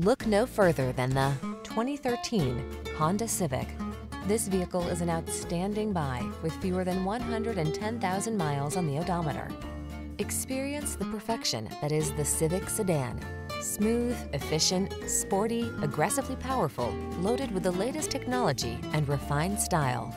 Look no further than the 2013 Honda Civic. This vehicle is an outstanding buy with fewer than 110,000 miles on the odometer. Experience the perfection that is the Civic sedan. Smooth, efficient, sporty, aggressively powerful, loaded with the latest technology and refined style.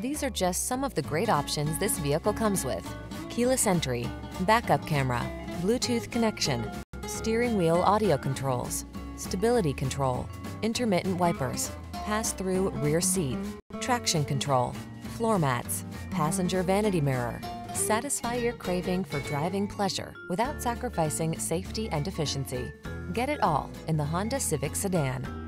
These are just some of the great options this vehicle comes with. Keyless entry, backup camera, Bluetooth connection, steering wheel audio controls, stability control, intermittent wipers, pass-through rear seat, traction control, floor mats, passenger vanity mirror. Satisfy your craving for driving pleasure without sacrificing safety and efficiency. Get it all in the Honda Civic Sedan.